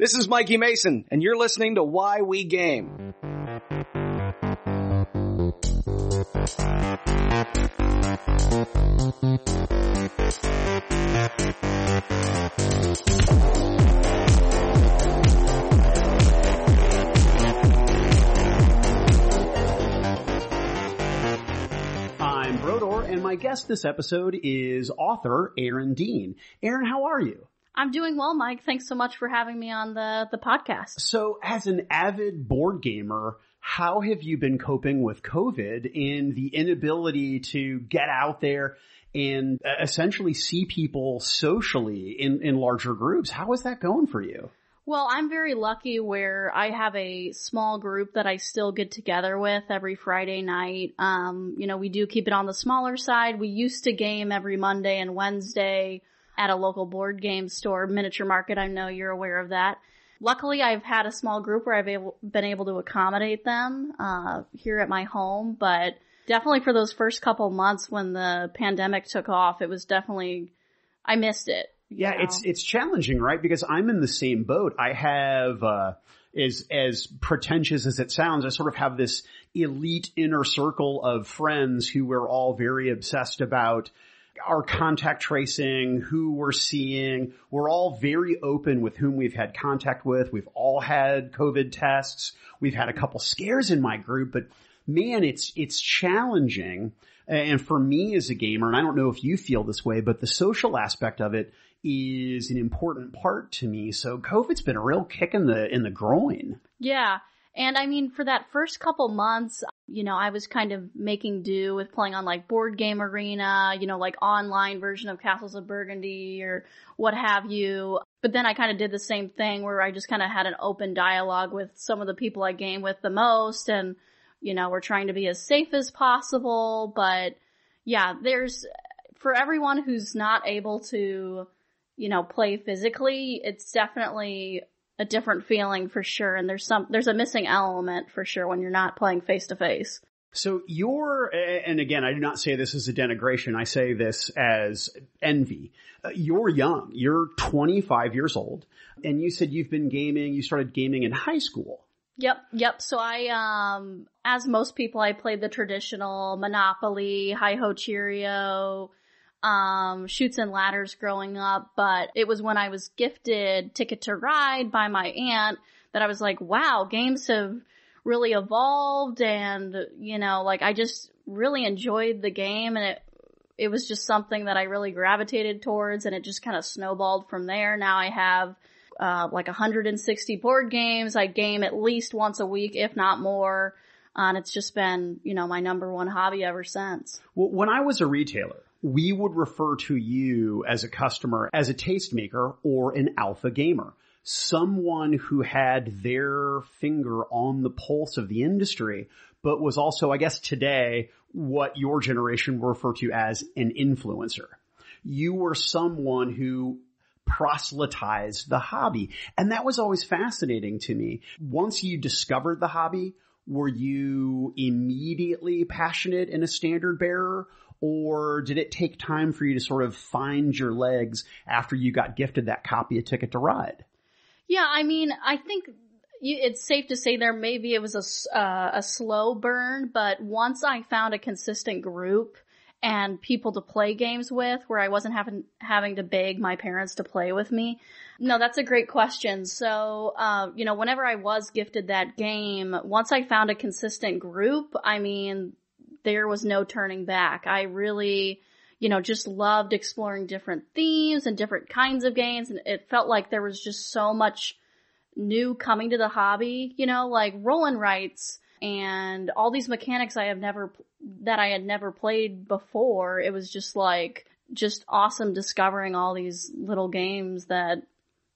This is Mikey Mason, and you're listening to Why We Game. I'm Brodor, and my guest this episode is author Erin Dean. Erin, how are you? I'm doing well, Mike. Thanks so much for having me on the, the podcast. So, as an avid board gamer, how have you been coping with COVID and the inability to get out there and uh, essentially see people socially in, in larger groups? How is that going for you? Well, I'm very lucky where I have a small group that I still get together with every Friday night. Um, you know, we do keep it on the smaller side. We used to game every Monday and Wednesday at a local board game store, Miniature Market. I know you're aware of that. Luckily, I've had a small group where I've able, been able to accommodate them uh, here at my home, but definitely for those first couple months when the pandemic took off, it was definitely I missed it. Yeah, know? it's it's challenging, right? Because I'm in the same boat. I have uh as as pretentious as it sounds, I sort of have this elite inner circle of friends who we're all very obsessed about our contact tracing, who we're seeing. We're all very open with whom we've had contact with. We've all had COVID tests. We've had a couple scares in my group, but man, it's, it's challenging. And for me as a gamer, and I don't know if you feel this way, but the social aspect of it is an important part to me. So COVID's been a real kick in the, in the groin. Yeah. And I mean, for that first couple months, you know, I was kind of making do with playing on like board game arena, you know, like online version of Castles of Burgundy or what have you. But then I kind of did the same thing where I just kind of had an open dialogue with some of the people I game with the most and, you know, we're trying to be as safe as possible. But yeah, there's, for everyone who's not able to, you know, play physically, it's definitely a different feeling for sure. And there's some, there's a missing element for sure when you're not playing face to face. So you're, and again, I do not say this as a denigration. I say this as envy. Uh, you're young. You're 25 years old and you said you've been gaming, you started gaming in high school. Yep, yep. So I, um, as most people, I played the traditional Monopoly, Hi Ho Cherry-O, um, Chutes and Ladders growing up, but it was when I was gifted Ticket to Ride by my aunt that I was like, wow, games have really evolved and, you know, like I just really enjoyed the game and it, it was just something that I really gravitated towards and it just kind of snowballed from there. Now I have, uh, like 160 board games. I game at least once a week, if not more. Uh, and it's just been, you know, my number one hobby ever since. Well, when I was a retailer, we would refer to you as a customer as a tastemaker or an alpha gamer. Someone who had their finger on the pulse of the industry, but was also, I guess today, what your generation will refer to as an influencer. You were someone who proselytized the hobby. And that was always fascinating to me. Once you discovered the hobby, were you immediately passionate and a standard bearer? Or did it take time for you to sort of find your legs after you got gifted that copy of Ticket to Ride? Yeah, I mean, I think it's safe to say there maybe it was a, uh, a slow burn, but once I found a consistent group and people to play games with where I wasn't having, having to beg my parents to play with me. No, that's a great question. So, uh, you know, whenever I was gifted that game, once I found a consistent group, I mean, there was no turning back. I really, you know, just loved exploring different themes and different kinds of games. And it felt like there was just so much new coming to the hobby, you know, like roll and writes and all these mechanics I have never, that I had never played before. It was just like, just awesome discovering all these little games that,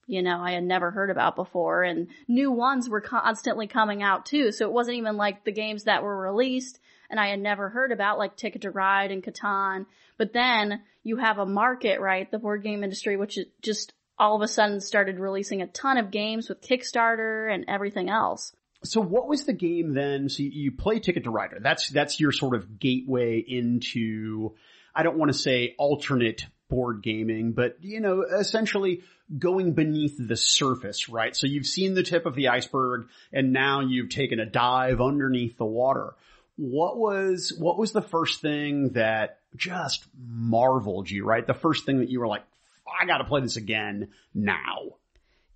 you know, I had never heard about before and new ones were constantly coming out too. So it wasn't even like the games that were released and I had never heard about like Ticket to Ride and Catan. But then you have a market, right? The board game industry, which just all of a sudden started releasing a ton of games with Kickstarter and everything else. So what was the game then? So you play Ticket to Rider. That's, that's your sort of gateway into, I don't want to say alternate board gaming, but you know, essentially going beneath the surface, right? So you've seen the tip of the iceberg and now you've taken a dive underneath the water. What was, what was the first thing that just marveled you, right? The first thing that you were like, I gotta play this again now.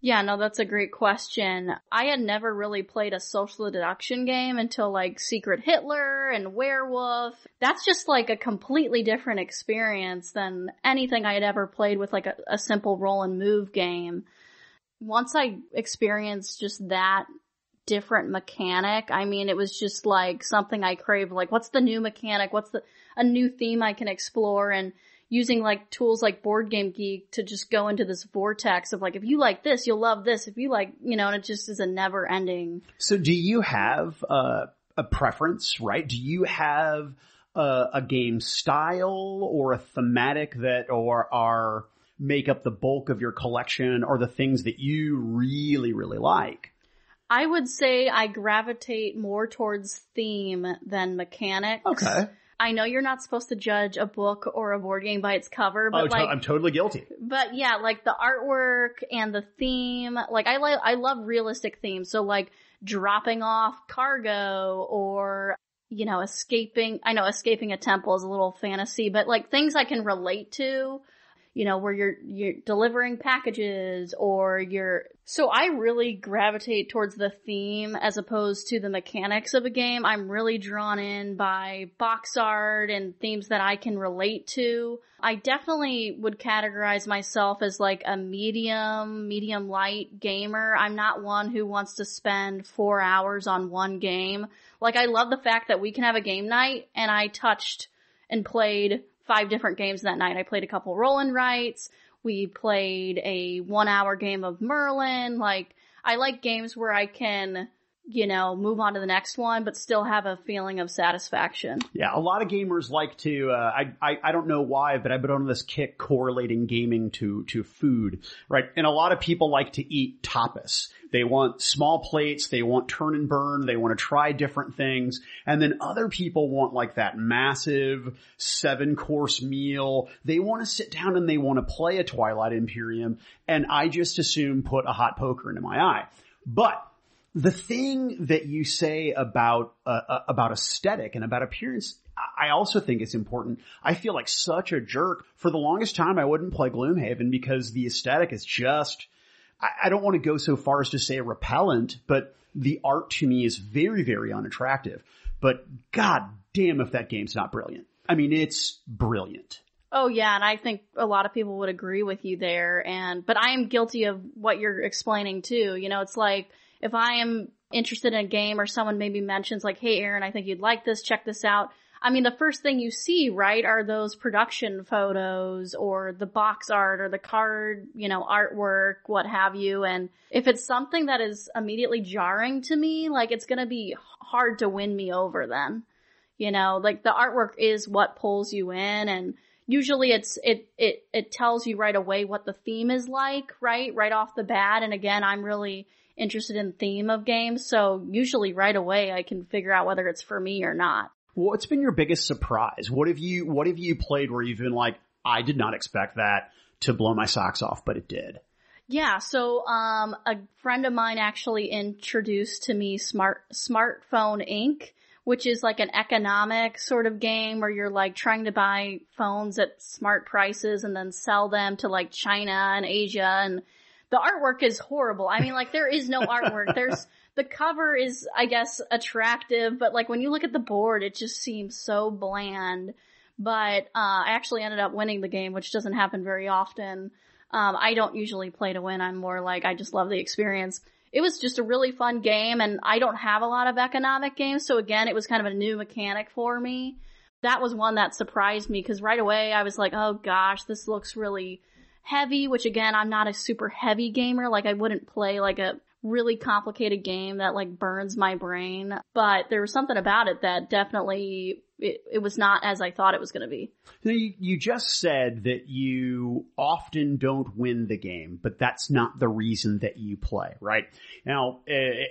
Yeah, no, that's a great question. I had never really played a social deduction game until like Secret Hitler and Werewolf. That's just like a completely different experience than anything I had ever played with like a, a simple roll and move game. Once I experienced just that different mechanic, I mean, it was just like something I craved. Like, what's the new mechanic? What's the, a new theme I can explore? And using like tools like Board Game Geek to just go into this vortex of like, if you like this, you'll love this. If you like, you know, and it just is a never ending. So do you have a preference, right? Do you have a, a game style or a thematic that or are make up the bulk of your collection or the things that you really, really like? I would say I gravitate more towards theme than mechanics. Okay. I know you're not supposed to judge a book or a board game by its cover, but oh, like, I'm totally guilty. But yeah, like the artwork and the theme, like I like, I love realistic themes. So like dropping off cargo or, you know, escaping, I know escaping a temple is a little fantasy, but like things I can relate to you know, where you're, you're delivering packages or you're, so I really gravitate towards the theme as opposed to the mechanics of a game. I'm really drawn in by box art and themes that I can relate to. I definitely would categorize myself as like a medium, medium light gamer. I'm not one who wants to spend four hours on one game. Like I love the fact that we can have a game night and I touched and played five different games that night. I played a couple roll and writes. We played a one hour game of Merlin. Like, I like games where I can, you know, move on to the next one, but still have a feeling of satisfaction. Yeah, a lot of gamers like to. Uh, I, I I don't know why, but I've been on this kick correlating gaming to to food, right? And a lot of people like to eat tapas. They want small plates. They want turn and burn. They want to try different things. And then other people want like that massive seven course meal. They want to sit down and they want to play a Twilight Imperium. And I just assume put a hot poker into my eye. But the thing that you say about uh, uh about aesthetic and about appearance I also think it's important. I feel like such a jerk. For the longest time, I wouldn't play Gloomhaven because the aesthetic is just I, don't want to go so far as to say repellent, but the art to me is very, very unattractive. But god damn if that game's not brilliant. I mean, it's brilliant. Oh yeah, and I think a lot of people would agree with you there. And, but I am guilty of what you're explaining too. You know, it's like, if I am interested in a game or someone maybe mentions like, hey Erin, I think you'd like this, check this out. I mean, the first thing you see, right, are those production photos or the box art or the card, you know, artwork, what have you. And if it's something that is immediately jarring to me, like it's going to be hard to win me over then. You know, like the artwork is what pulls you in and usually it's, it, it, it tells you right away what the theme is like, right? Right off the bat. And again, I'm really interested in theme of games. So usually right away I can figure out whether it's for me or not. What's been your biggest surprise? What have you, what have you played where you've been like, I did not expect that to blow my socks off, but it did? Yeah, so um a friend of mine actually introduced to me Smart Smartphone Inc., which is like an economic sort of game where you're like trying to buy phones at smart prices and then sell them to like China and Asia and the artwork is horrible. I mean like there is no artwork. There's the cover is, I guess, attractive, but like when you look at the board, it just seems so bland. But uh, I actually ended up winning the game, which doesn't happen very often. Um, I don't usually play to win. I'm more like I just love the experience. It was just a really fun game, and I don't have a lot of economic games, so again, it was kind of a new mechanic for me. That was one that surprised me because right away I was like, oh gosh, this looks really heavy, which again, I'm not a super heavy gamer. Like I wouldn't play like a really complicated game that like burns my brain, but there was something about it that definitely it, it was not as I thought it was going to be. You, you just said that you often don't win the game, but that's not the reason that you play, right? Now,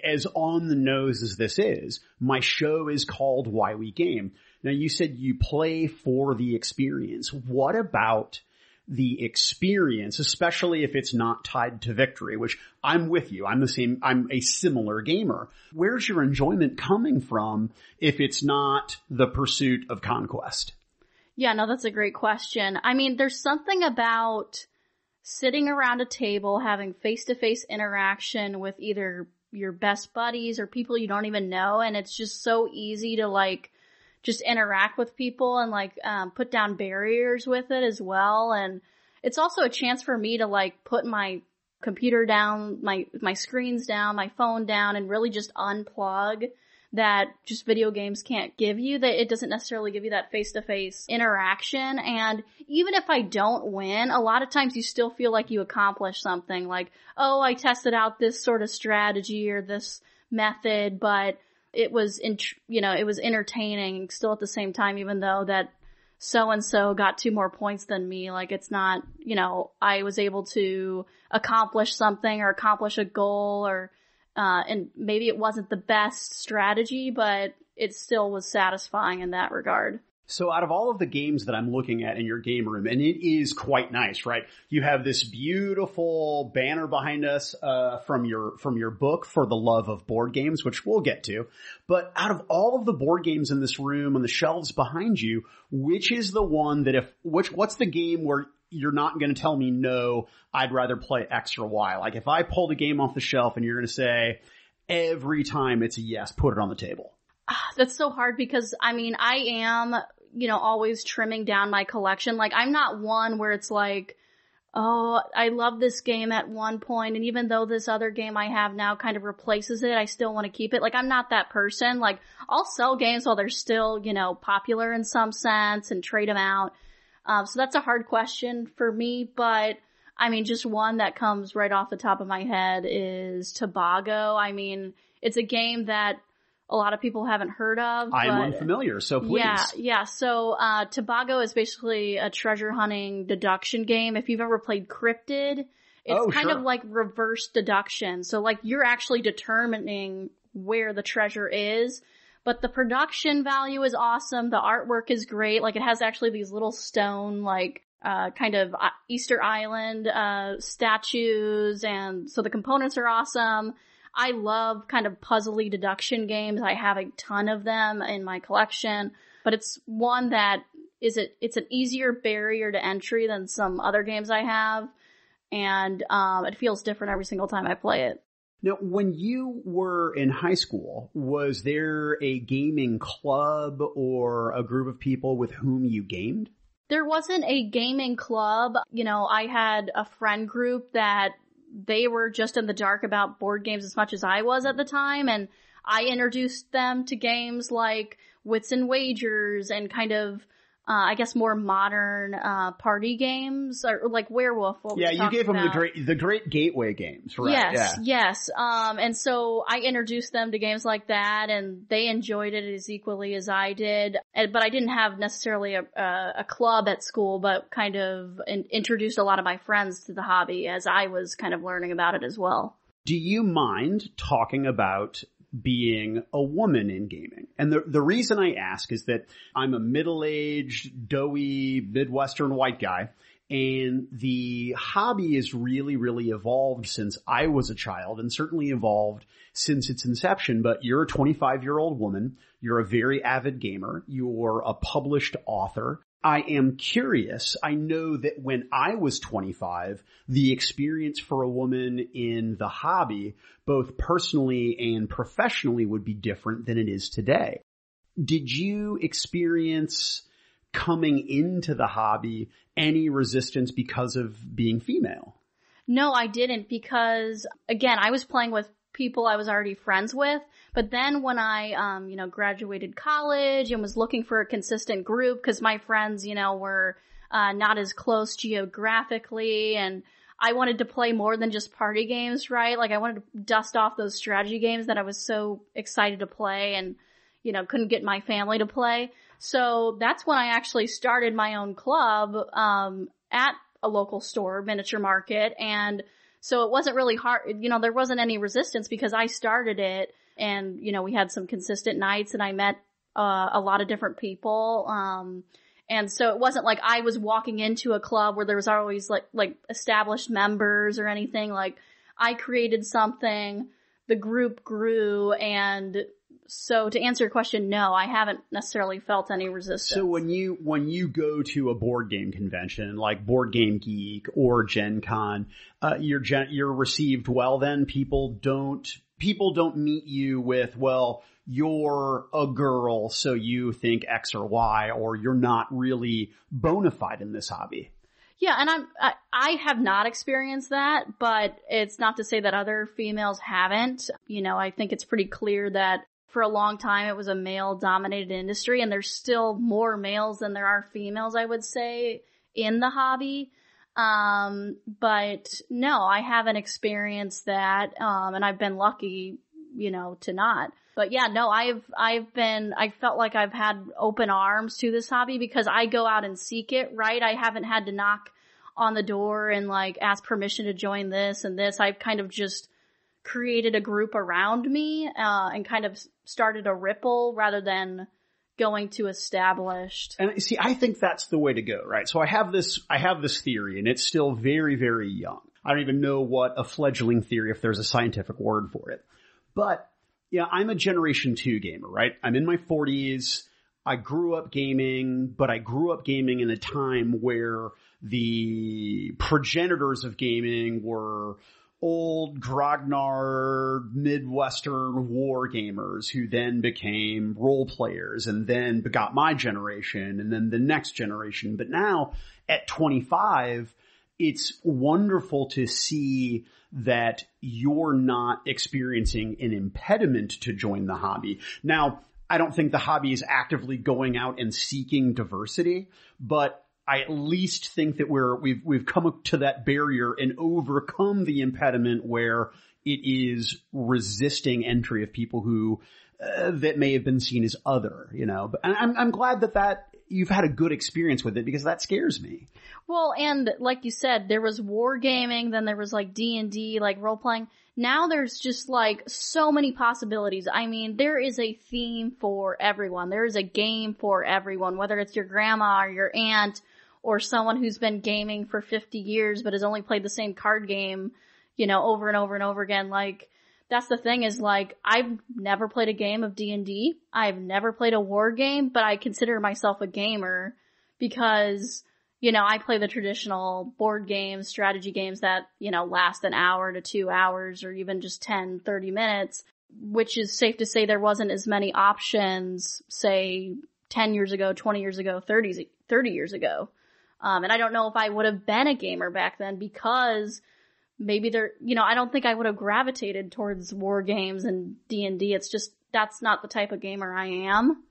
as on the nose as this is, my show is called Why We Game. Now you said you play for the experience. What about the experience, especially if it's not tied to victory, which I'm with you. I'm the same, I'm a similar gamer. Where's your enjoyment coming from if it's not the pursuit of conquest? Yeah, no, that's a great question. I mean, there's something about sitting around a table having face to face interaction with either your best buddies or people you don't even know. And it's just so easy to like just interact with people and like um, put down barriers with it as well. And it's also a chance for me to like put my computer down, my my screens down, my phone down, and really just unplug that just video games can't give you that it doesn't necessarily give you that face to face interaction and even if I don't win a lot of times you still feel like you accomplished something like oh I tested out this sort of strategy or this method but it was in, you know, it was entertaining still at the same time, even though that so and so got two more points than me. Like it's not, you know, I was able to accomplish something or accomplish a goal or, uh, and maybe it wasn't the best strategy, but it still was satisfying in that regard. So out of all of the games that I'm looking at in your game room, and it is quite nice, right? You have this beautiful banner behind us, uh, from your, from your book for the love of board games, which we'll get to. But out of all of the board games in this room on the shelves behind you, which is the one that if, which, what's the game where you're not going to tell me no, I'd rather play X or Y? Like if I pulled a game off the shelf and you're going to say, every time it's a yes, put it on the table. Ah, that's so hard because I mean, I am, you know, always trimming down my collection. Like I'm not one where it's like, oh, I love this game at one point, and even though this other game I have now kind of replaces it, I still want to keep it. Like I'm not that person. Like I'll sell games while they're still, you know, popular in some sense and trade them out. Um, so that's a hard question for me, but I mean, just one that comes right off the top of my head is Tobago. I mean, it's a game that a lot of people haven't heard of. I'm unfamiliar, so please. Yeah, yeah. So, uh, Tobago is basically a treasure hunting deduction game. If you've ever played Cryptid, it's oh, kind sure. of like reverse deduction. So like you're actually determining where the treasure is, but the production value is awesome. The artwork is great. Like it has actually these little stone, like, uh, kind of uh, Easter Island, uh, statues. And so the components are awesome. I love kind of puzzly deduction games. I have a ton of them in my collection, but it's one that is it, it's an easier barrier to entry than some other games I have. And, um, it feels different every single time I play it. Now, when you were in high school, was there a gaming club or a group of people with whom you gamed? There wasn't a gaming club. You know, I had a friend group that they were just in the dark about board games as much as I was at the time and I introduced them to games like Wits and Wagers and kind of uh, I guess more modern uh, party games or like Werewolf. yeah, you gave them the great the great gateway games, right? Yes, yeah. yes. Um, and so I introduced them to games like that, and they enjoyed it as equally as I did. And, but I didn't have necessarily a, a, a club at school, but kind of in, introduced a lot of my friends to the hobby as I was kind of learning about it as well. Do you mind talking about being a woman in gaming. And the, the reason I ask is that I'm a middle-aged, doughy, Midwestern white guy. And the hobby has really, really evolved since I was a child and certainly evolved since its inception. But you're a 25 year old woman. You're a very avid gamer. You're a published author. I am curious. I know that when I was 25, the experience for a woman in the hobby, both personally and professionally would be different than it is today. Did you experience coming into the hobby any resistance because of being female? No, I didn't because again, I was playing with people I was already friends with. But then when I, um, you know, graduated college and was looking for a consistent group because my friends, you know, were, uh, not as close geographically and I wanted to play more than just party games, right? Like I wanted to dust off those strategy games that I was so excited to play and, you know, couldn't get my family to play. So that's when I actually started my own club, um, at a local store, miniature market, and so it wasn't really hard, you know, there wasn't any resistance because I started it and, you know, we had some consistent nights and I met, uh, a lot of different people. Um, And so it wasn't like I was walking into a club where there was always like, like established members or anything. Like I created something, the group grew and so to answer your question, no, I haven't necessarily felt any resistance. So when you when you go to a board game convention like Board Game Geek or Gen Con, uh, you're gen- you're received well. Then people don't people don't meet you with well you're a girl so you think X or Y or you're not really bona fide in this hobby. Yeah, and I'm I, I have not experienced that, but it's not to say that other females haven't. You know, I think it's pretty clear that for a long time it was a male dominated industry and there's still more males than there are females, I would say, in the hobby. Um, but no, I haven't experienced that. Um, and I've been lucky, you know, to not. But yeah, no, I've, I've been, I felt like I've had open arms to this hobby because I go out and seek it, right? I haven't had to knock on the door and like ask permission to join this and this. I've kind of just created a group around me uh, and kind of started a ripple rather than going to established. And see, I think that's the way to go, right? So I have this, I have this theory and it's still very, very young. I don't even know what a fledgling theory, if there's a scientific word for it. But yeah, I'm a generation two gamer, right? I'm in my forties. I grew up gaming, but I grew up gaming in a time where the progenitors of gaming were old grognard Midwestern war gamers who then became role players and then begot my generation and then the next generation. But now at 25, it's wonderful to see that you're not experiencing an impediment to join the hobby. Now, I don't think the hobby is actively going out and seeking diversity, but I at least think that we're we've we've come up to that barrier and overcome the impediment where it is resisting entry of people who uh, that may have been seen as other, you know. But I'm I'm glad that that you've had a good experience with it because that scares me. Well, and like you said, there was wargaming, then there was like D and D, like role playing. Now there's just like so many possibilities. I mean, there is a theme for everyone. There is a game for everyone, whether it's your grandma or your aunt or someone who's been gaming for 50 years but has only played the same card game, you know, over and over and over again. Like, that's the thing is like, I've never played a game of D&D. I've never played a war game, but I consider myself a gamer because, you know, I play the traditional board games, strategy games that, you know, last an hour to two hours or even just 10, 30 minutes, which is safe to say there wasn't as many options, say, 10 years ago, 20 years ago, 30, 30 years ago. Um, and I don't know if I would have been a gamer back then because maybe there, you know, I don't think I would have gravitated towards war games and D and D. It's just, that's not the type of gamer I am.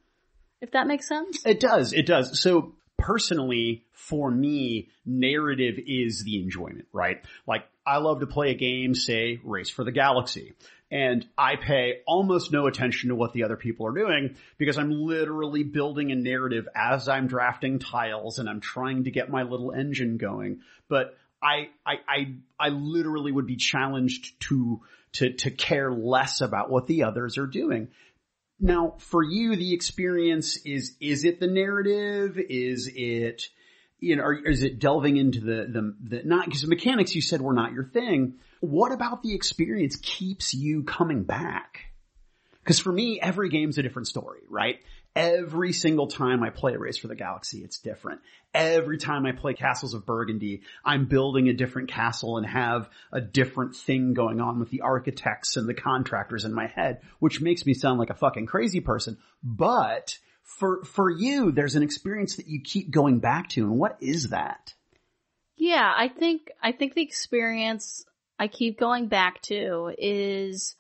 If that makes sense. It does. It does. So personally, for me, narrative is the enjoyment, right? Like, I love to play a game, say, Race for the Galaxy and I pay almost no attention to what the other people are doing because I'm literally building a narrative as I'm drafting tiles and I'm trying to get my little engine going. But I, I, I, I literally would be challenged to, to, to care less about what the others are doing. Now, for you, the experience is, is it the narrative? Is it, you know, or is it delving into the, the, the not, because the mechanics you said were not your thing. What about the experience keeps you coming back? Because for me, every game's a different story, right? Every single time I play Race for the Galaxy, it's different. Every time I play Castles of Burgundy, I'm building a different castle and have a different thing going on with the architects and the contractors in my head, which makes me sound like a fucking crazy person. But for for you, there's an experience that you keep going back to, and what is that? Yeah, I think I think the experience I keep going back to is,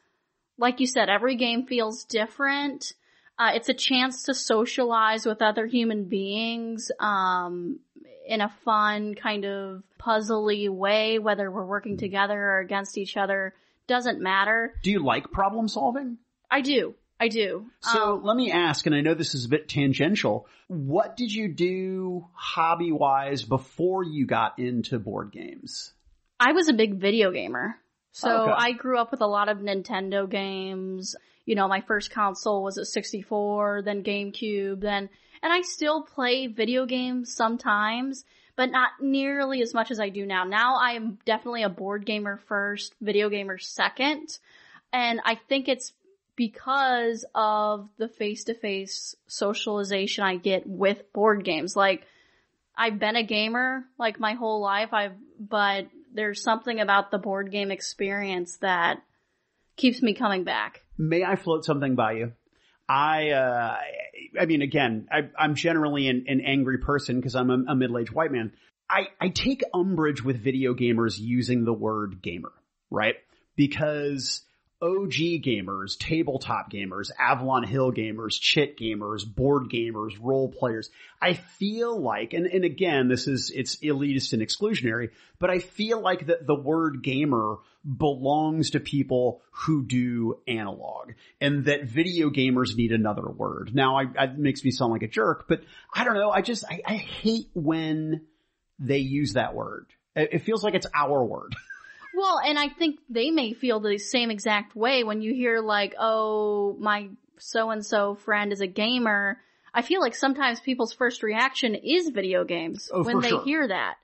like you said, every game feels different. Uh, it's a chance to socialize with other human beings um, in a fun kind of puzzly way, whether we're working together or against each other doesn't matter. Do you like problem solving? I do. I do. So Um, let me ask, and I know this is a bit tangential. What did you do hobby wise before you got into board games? I was a big video gamer. So oh, Okay. I grew up with a lot of Nintendo games. You know, my first console was a 64, then GameCube, then, and I still play video games sometimes, but not nearly as much as I do now. Now I am definitely a board gamer first, video gamer second. And I think it's because of the face-to-face socialization I get with board games. Like, I've been a gamer like my whole life. I've, but there's something about the board game experience that keeps me coming back. May I float something by you? I, uh, I mean, again, I, I'm generally an, an angry person because I'm a, a middle-aged white man. I, I take umbrage with video gamers using the word gamer, right? Because OG gamers, tabletop gamers, Avalon Hill gamers, chit gamers, board gamers, role players. I feel like, and, and again, this is, it's elitist and exclusionary, but I feel like that the word gamer belongs to people who do analog and that video gamers need another word. Now I, makes me sound like a jerk, but I don't know. I just, I, I hate when they use that word. It, it feels like it's our word. Well, and I think they may feel the same exact way when you hear like, oh, my so and so friend is a gamer. I feel like sometimes people's first reaction is video games Oh, when they sure. hear that.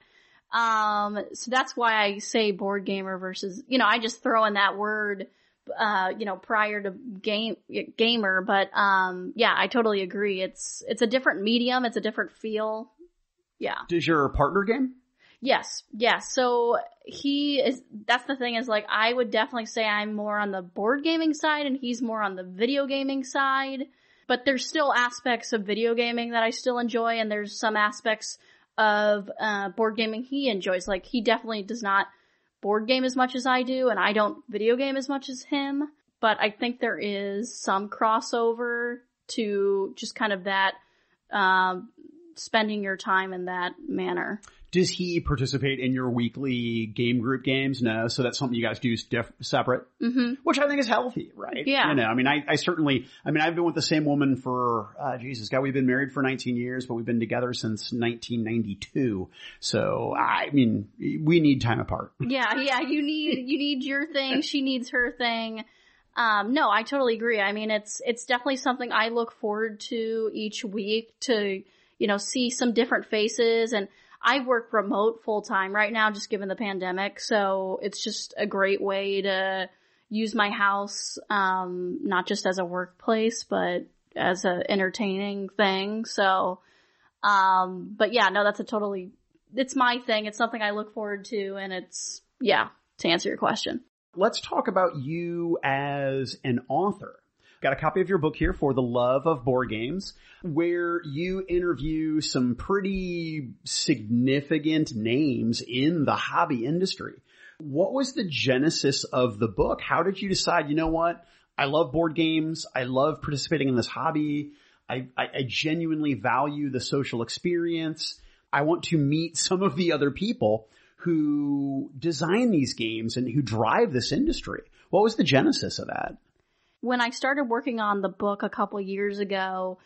Um, so that's why I say board gamer versus, you know, I just throw in that word, uh, you know, prior to game, gamer, but, um, yeah, I totally agree. It's, it's a different medium. It's a different feel. Yeah. Does your partner game? Yes, yes. So he is, that's the thing is like, I would definitely say I'm more on the board gaming side and he's more on the video gaming side. But there's still aspects of video gaming that I still enjoy and there's some aspects of, uh, board gaming he enjoys. Like he definitely does not board game as much as I do and I don't video game as much as him. But I think there is some crossover to just kind of that, um, spending your time in that manner. Does he participate in your weekly game group games? No, so that's something you guys do diff- separate, hmm which I think is healthy, right? Yeah. You know, I mean, I, I certainly, I mean, I've been with the same woman for, uh, Jesus, God, we've been married for 19 years, but we've been together since 1992. So, I mean, we need time apart. Yeah, yeah, you need, you need your thing, she needs her thing. Um, no, I totally agree. I mean, it's, it's definitely something I look forward to each week to, you know, see some different faces and I work remote full time right now just given the pandemic. So it's just a great way to use my house, um, not just as a workplace, but as a entertaining thing. So, um, but yeah, no, that's a totally, it's my thing. It's something I look forward to and it's, yeah, to answer your question. Let's talk about you as an author. Got a copy of your book here for the love of board games where you interview some pretty significant names in the hobby industry. What was the genesis of the book? How did you decide, you know what? I love board games. I love participating in this hobby. I, I, I genuinely value the social experience. I want to meet some of the other people who design these games and who drive this industry. What was the genesis of that? When I started working on the book a couple years ago,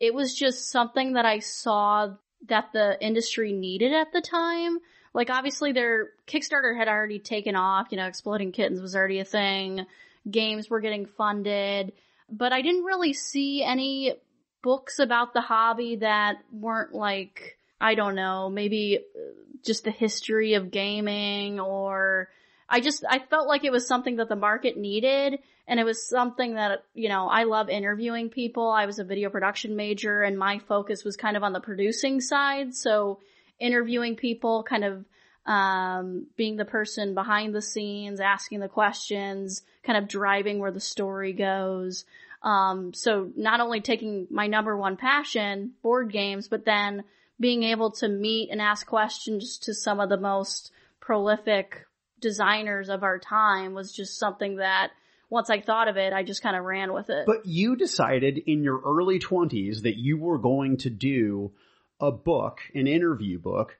it was just something that I saw that the industry needed at the time. Like obviously their Kickstarter had already taken off, you know, Exploding Kittens was already a thing. Games were getting funded, but I didn't really see any books about the hobby that weren't like, I don't know, maybe uh, just the history of gaming or I just, I felt like it was something that the market needed and it was something that, you know, I love interviewing people. I was a video production major and my focus was kind of on the producing side. So interviewing people, kind of, um, being the person behind the scenes, asking the questions, kind of driving where the story goes. Um, so not only taking my number one passion, board games, but then being able to meet and ask questions to some of the most prolific designers of our time was just something that once I thought of it, I just kind of ran with it. But you decided in your early 20s that you were going to do a book, an interview book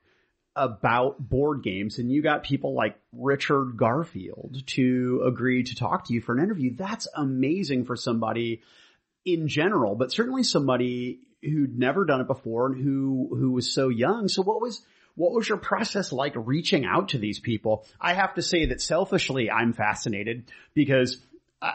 about board games and you got people like Richard Garfield to agree to talk to you for an interview. That's amazing for somebody in general, but certainly somebody who'd never done it before and who, who was so young. So what was, What was your process like reaching out to these people? I have to say that selfishly, I'm fascinated because uh,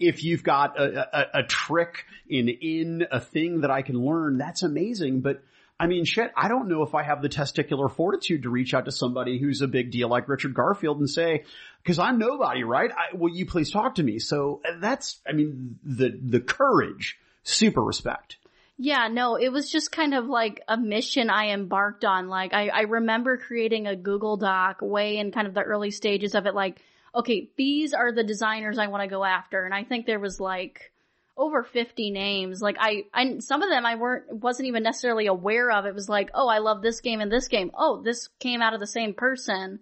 if you've got a, a, a trick in in a thing that I can learn, that's amazing. But I mean, shit, I don't know if I have the testicular fortitude to reach out to somebody who's a big deal like Richard Garfield and say, cause I'm nobody, right? I, will you please talk to me? So that's, I mean, the, the courage, super respect. Yeah, no, it was just kind of like a mission I embarked on. Like, I, I remember creating a Google Doc way in kind of the early stages of it, like, okay, these are the designers I want to go after. And I think there was like, over 50 names. Like I, I, some of them I weren't, wasn't even necessarily aware of. It was like, oh, I love this game and this game. Oh, this came out of the same person,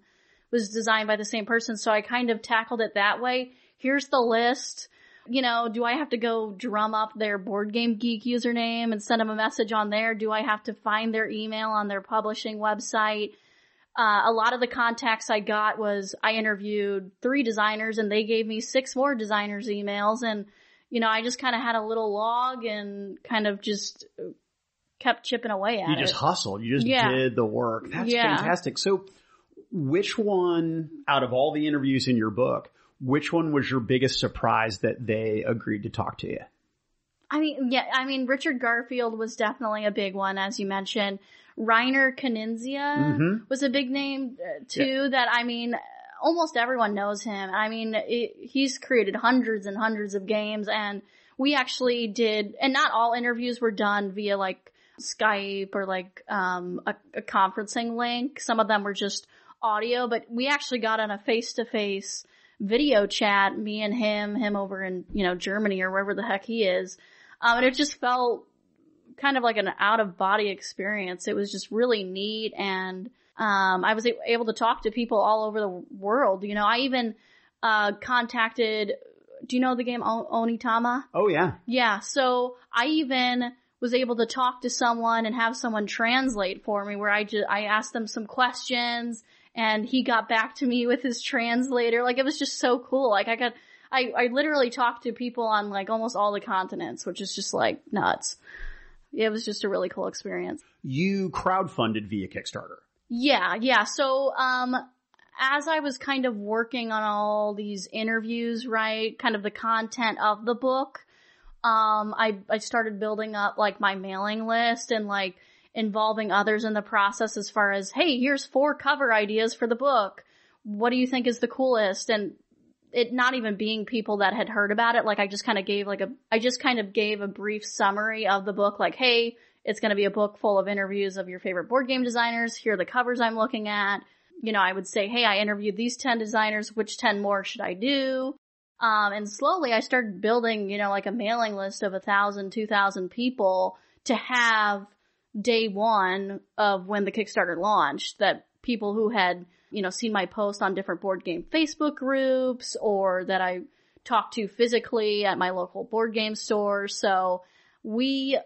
was designed by the same person. So I kind of tackled it that way. Here's the list. You know, do I have to go drum up their board game geek username and send them a message on there? Do I have to find their email on their publishing website? Uh, a lot of the contacts I got was I interviewed three designers and they gave me six more designers emails and you know, I just kind of had a little log and kind of just kept chipping away at you it. You just hustled. You just yeah. did the work. That's yeah. fantastic. So which one out of all the interviews in your book, which one was your biggest surprise that they agreed to talk to you? I mean, yeah, I mean, Richard Garfield was definitely a big one, as you mentioned. Reiner Knizia mm-hmm. was a big name uh, too. Yeah. That I mean, almost everyone knows him. I mean, it, he's created hundreds and hundreds of games and we actually did, and not all interviews were done via like Skype or like, um, a, a conferencing link. Some of them were just audio, but we actually got on a face to face video chat, me and him, him over in, you know, Germany or wherever the heck he is. Um, and it just felt kind of like an out of body experience. It was just really neat and, um, I was able to talk to people all over the world. You know, I even uh, contacted. Do you know the game o- Onitama? Oh yeah. Yeah. So I even was able to talk to someone and have someone translate for me. Where I just I asked them some questions and he got back to me with his translator. Like it was just so cool. Like I got. I, I literally talked to people on like almost all the continents, which is just like nuts. It was just a really cool experience. You crowdfunded via Kickstarter. Yeah, yeah. So, um, as I was kind of working on all these interviews, right, kind of the content of the book, um, I, I started building up like my mailing list and like involving others in the process as far as, hey, here's four cover ideas for the book. What do you think is the coolest? And it not even being people that had heard about it, like I just kind of gave like a, I just kind of gave a brief summary of the book, like, hey, it's going to be a book full of interviews of your favorite board game designers. Here are the covers I'm looking at. You know, I would say, hey, I interviewed these 10 designers. Which 10 more should I do? Um, and slowly I started building, you know, like a mailing list of a thousand, two thousand people to have day one of when the Kickstarter launched that people who had, you know, seen my post on different board game Facebook groups or that I talked to physically at my local board game store. So we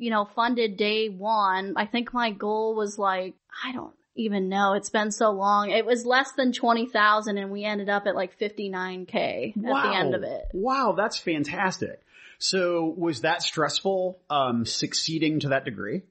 you know, funded day one. I think my goal was like, I don't even know. It's been so long. It was less than 20,000 and we ended up at like 59k wow. at the end of it. Wow, that's fantastic. So was that stressful, um, succeeding to that degree?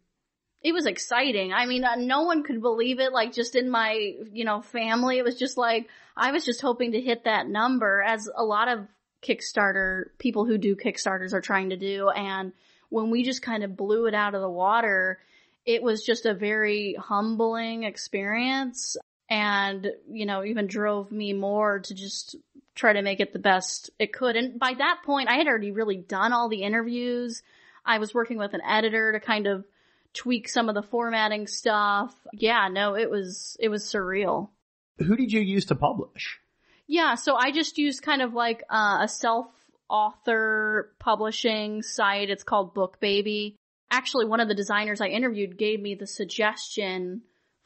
It was exciting. I mean, uh, no one could believe it. Like just in my, you know, family, it was just like, I was just hoping to hit that number as a lot of Kickstarter people who do Kickstarters are trying to do. And when we just kind of blew it out of the water, it was just a very humbling experience and, you know, even drove me more to just try to make it the best it could. And by that point, I had already really done all the interviews. I was working with an editor to kind of tweak some of the formatting stuff. Yeah, no, it was, it was surreal. Who did you use to publish? Yeah, so I just used kind of like uh, a self author publishing site. It's called Book Baby. Actually, one of the designers I interviewed gave me the suggestion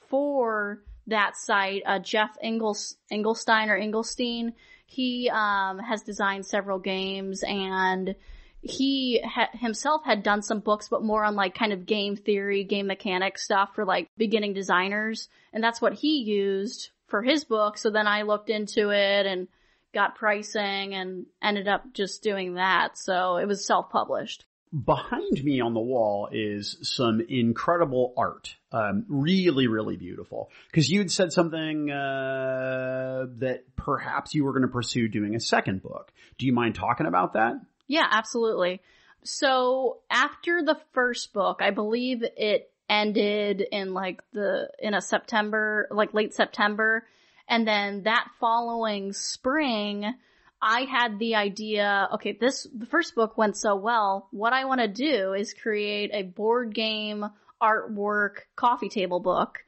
for that site, uh, Geoff Ingles, Engelstein or Engelstein. He, um, has designed several games and he ha- himself had done some books, but more on like kind of game theory, game mechanics stuff for like beginning designers. And that's what he used for his book. So then I looked into it and got pricing and ended up just doing that. So it was self-published. behind me on the wall is some incredible art. Um, really, really beautiful. Cause you'd said something, uh, that perhaps you were going to pursue doing a second book. Do you mind talking about that? Yeah, absolutely. So after the first book, I believe it ended in like the, in a September, like late September. And then that following spring, I had the idea, okay, this, the first book went so well. What I want to do is create a board game artwork coffee table book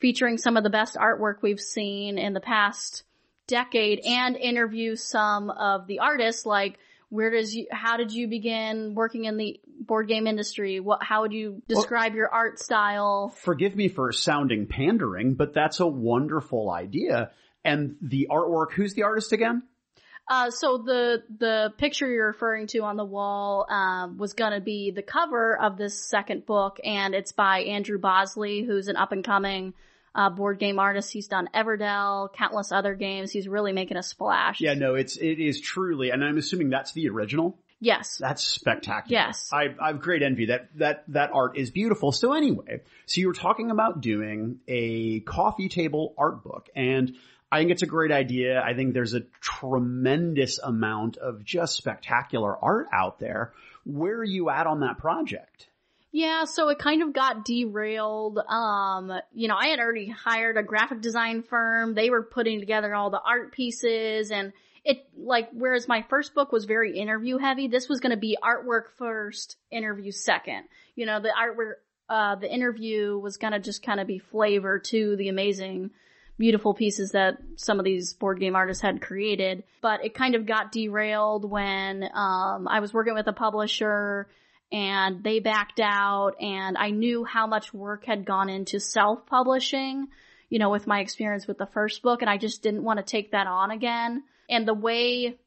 featuring some of the best artwork we've seen in the past decade and interview some of the artists like where does you, how did you begin working in the board game industry? What, how would you describe well, your art style? Forgive me for sounding pandering, but that's a wonderful idea. And the artwork, who's the artist again? Uh, so the the picture you're referring to on the wall um, was going to be the cover of this second book, and it's by Andrew Bosley, who's an up and coming uh, board game artist. He's done Everdell, countless other games. He's really making a splash. Yeah, no, it's it is truly, and I'm assuming that's the original. Yes. That's spectacular. Yes. I, I have great envy that, that, that art is beautiful. So anyway, so you were talking about doing a coffee table art book and I think it's a great idea. I think there's a tremendous amount of just spectacular art out there. Where are you at on that project? Yeah, so it kind of got derailed. Um, you know, I had already hired a graphic design firm. They were putting together all the art pieces and it like whereas my first book was very interview heavy, this was going to be artwork first, interview second. You know, the artwork uh the interview was going to just kind of be flavor to the amazing beautiful pieces that some of these board game artists had created. But it kind of got derailed when um, I was working with a publisher and they backed out and I knew how much work had gone into self-publishing, you know, with my experience with the first book and I just didn't want to take that on again. And the way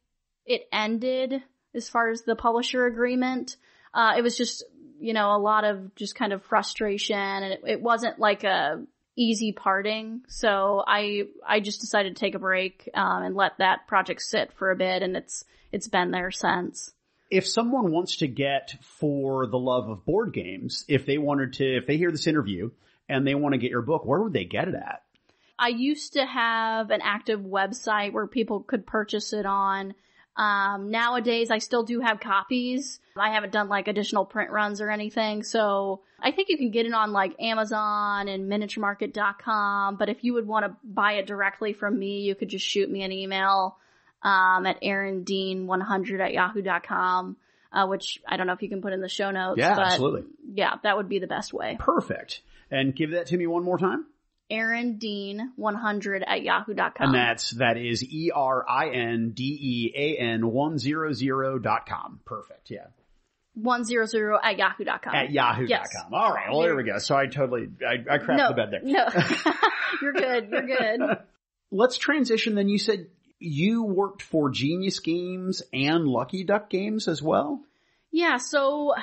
it ended as far as the publisher agreement, uh, it was just, you know, a lot of just kind of frustration and it, it wasn't like a easy parting. So I, I just decided to take a break, um, and let that project sit for a bit and it's, it's been there since. If someone wants to get for the love of board games, if they wanted to, if they hear this interview and they want to get your book, where would they get it at? I used to have an active website where people could purchase it on. Um, nowadays I still do have copies. I haven't done like additional print runs or anything. So I think you can get it on like Amazon and miniaturemarket.com. But if you would want to buy it directly from me, you could just shoot me an email, um, at erindean100 at yahoo.com. Uh, which I don't know if you can put in the show notes. Yeah, absolutely. Yeah, that would be the best way. Perfect. And give that to me one more time. Erin Dean 100 at yahoo.com. And that's, that is E-R-I-N-D-E-A-N 100 dot com. Perfect. Yeah. 100 at yahoo.com. At yahoo.com. Yes. All right. Well, there we go. So I totally, I, I crapped no, the bed there. No. you're good. You're good. Let's transition. Then you said you worked for Genius Games and Lucky Duck Games as well? Yeah. So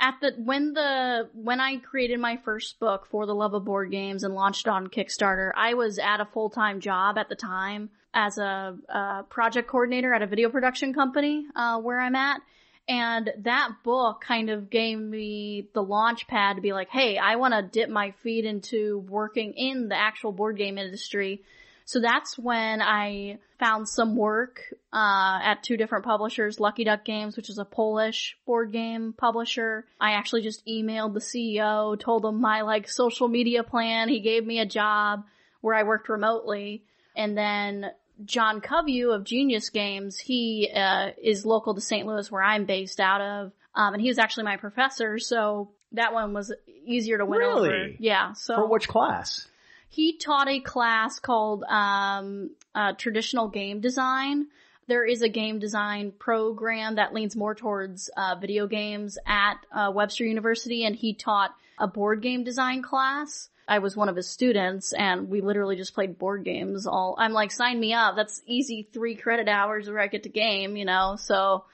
at the when the when I created my first book for the love of board games and launched on Kickstarter, I was at a full time job at the time as a, a, project coordinator at a video production company uh, where I'm at. And that book kind of gave me the launch pad to be like, hey, I want to dip my feet into working in the actual board game industry so that's when I found some work uh, at two different publishers, Lucky Duck Games, which is a Polish board game publisher. I actually just emailed the CEO, told him my like social media plan. He gave me a job where I worked remotely, and then John Covey of Genius Games, he uh, is local to St. Louis, where I'm based out of, um, and he was actually my professor. So that one was easier to win really? over. Yeah. So for which class? He taught a class called um, uh, traditional game design. There is a game design program that leans more towards uh, video games at uh, Webster University, and he taught a board game design class. I was one of his students, and we literally just played board games. All I'm like, sign me up. That's easy three credit hours where I get to game, you know. So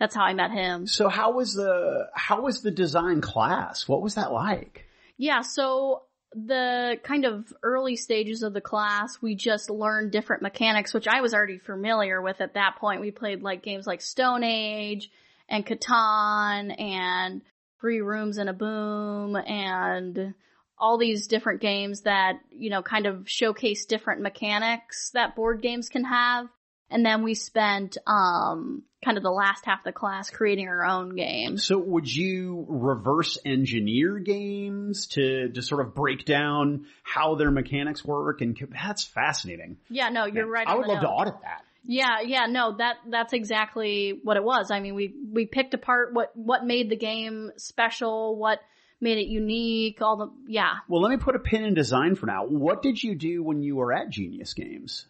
that's how I met him. So how was the how was the design class? What was that like? Yeah, so the kind of early stages of the class, we just learned different mechanics, which I was already familiar with at that point. We played like games like Stone Age and Catan and Three Rooms and a Boom and all these different games that, you know, kind of showcase different mechanics that board games can have. And then we spent, um, kind of the last half of the class creating our own game. So would you reverse engineer games to, to sort of break down how their mechanics work? And that's fascinating. Yeah, no, you're right. I would love note. to audit that. Yeah, yeah, no, that, that's exactly what it was. I mean, we, we picked apart what, what made the game special, what, made it unique, all the, yeah. Well, let me put a pin in design for now. What did you do when you were at Genius Games?